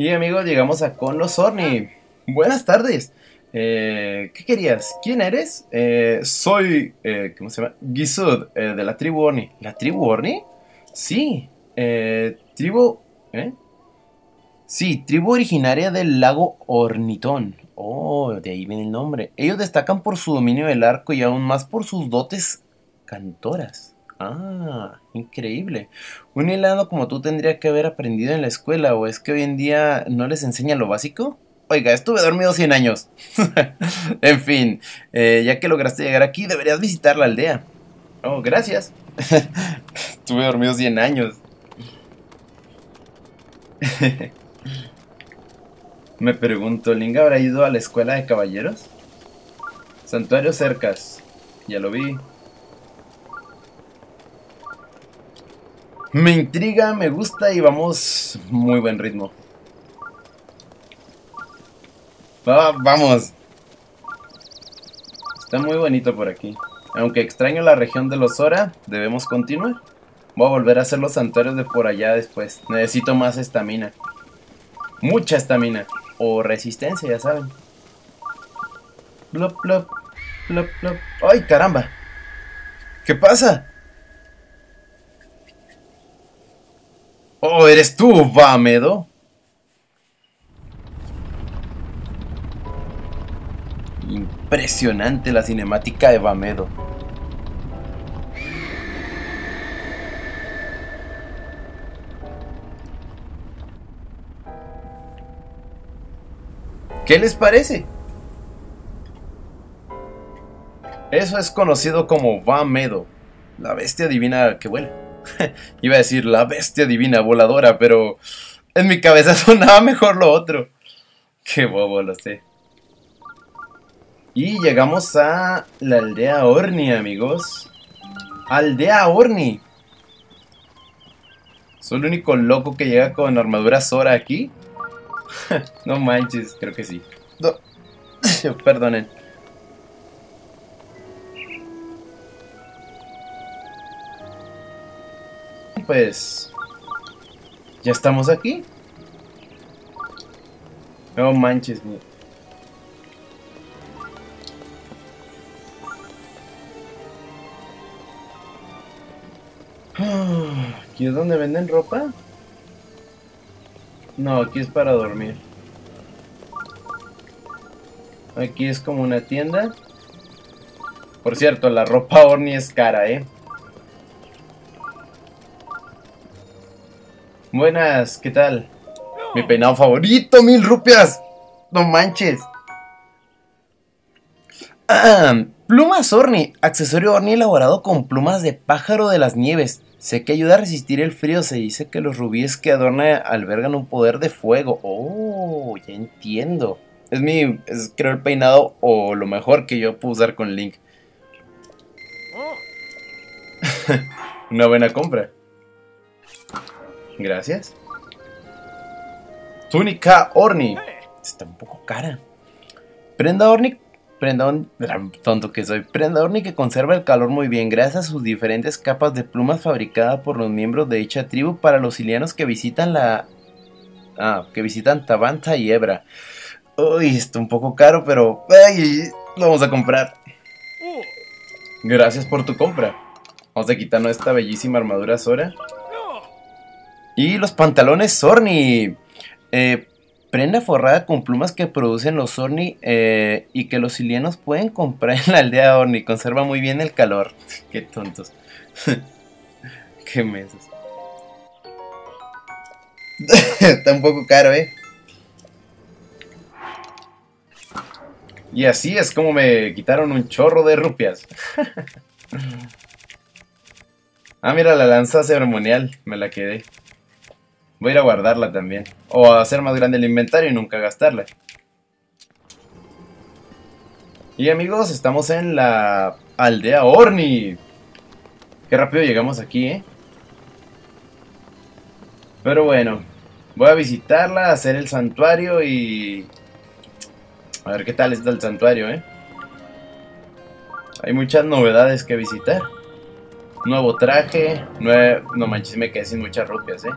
Y amigos, llegamos a Con los Orni. Buenas tardes. Eh, ¿Qué querías? ¿Quién eres? Eh, soy, eh, ¿cómo se llama? Gisud, de la tribu Orni. ¿La tribu Orni? Sí, tribu, ¿eh? Sí, tribu originaria del lago Ornitón. Oh, de ahí viene el nombre. Ellos destacan por su dominio del arco y aún más por sus dotes cantoras. Ah, increíble. Un helado como tú tendría que haber aprendido en la escuela, ¿o es que hoy en día no les enseña lo básico? Oiga, estuve dormido 100 años. en fin, eh, ya que lograste llegar aquí, deberías visitar la aldea. Oh, gracias. estuve dormido 100 años. Me pregunto, ¿Ling habrá ido a la escuela de caballeros? Santuario Cercas. Ya lo vi. Me intriga, me gusta y vamos muy buen ritmo. Vamos. Está muy bonito por aquí. Aunque extraño la región de los Zora, debemos continuar. Voy a volver a hacer los santuarios de por allá después. Necesito más estamina. Mucha estamina. O resistencia, ya saben. Plop, plop, plop, plop. ¡Ay, caramba! ¿Qué pasa? Oh, eres tú, Vamedo. Impresionante la cinemática de Vamedo. ¿Qué les parece? Eso es conocido como Vamedo, la bestia divina que vuela. Iba a decir la bestia divina voladora, pero en mi cabeza sonaba mejor lo otro. Qué bobo, lo sé. Y llegamos a la aldea Orni, amigos. Aldea Orni. ¿Soy el único loco que llega con armadura Sora aquí? no manches, creo que sí. Perdonen. Pues... ¿Ya estamos aquí? No manches, mi... ¿Aquí es donde venden ropa? No, aquí es para dormir. Aquí es como una tienda. Por cierto, la ropa Orni es cara, ¿eh? Buenas, ¿qué tal? Mi peinado favorito, mil rupias. No manches. Ah, plumas Orni, accesorio Orni elaborado con plumas de pájaro de las nieves. Sé que ayuda a resistir el frío. Se dice que los rubíes que adorna albergan un poder de fuego. Oh, ya entiendo. Es mi, es, creo, el peinado o lo mejor que yo puedo usar con Link. Una buena compra. Gracias. Túnica Orni. Está un poco cara. Prenda Orni Prenda Orni, tonto que soy. Prenda Orni que conserva el calor muy bien gracias a sus diferentes capas de plumas fabricadas por los miembros de dicha tribu para los ilianos que visitan la... Ah, que visitan Tabanta y Ebra. Uy, está un poco caro, pero... Lo vamos a comprar. Gracias por tu compra. Vamos a quitarnos esta bellísima armadura Sora. Y los pantalones Sorni. Eh, prenda forrada con plumas que producen los Orni eh, y que los ilianos pueden comprar en la aldea Orni. Conserva muy bien el calor. Qué tontos. Qué mesos. Está un poco caro, ¿eh? Y así es como me quitaron un chorro de rupias. ah, mira la lanza ceremonial. Me la quedé. Voy a ir a guardarla también. O a hacer más grande el inventario y nunca gastarla. Y amigos, estamos en la aldea Orni. Qué rápido llegamos aquí, ¿eh? Pero bueno, voy a visitarla, hacer el santuario y... A ver qué tal está el santuario, ¿eh? Hay muchas novedades que visitar. Nuevo traje, nueve... No manches, me quedé sin muchas rupias, ¿eh?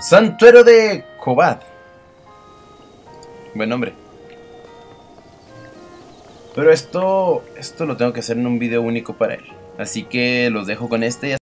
Santuario de Cobad. Buen nombre. Pero esto, esto lo tengo que hacer en un video único para él. Así que los dejo con este.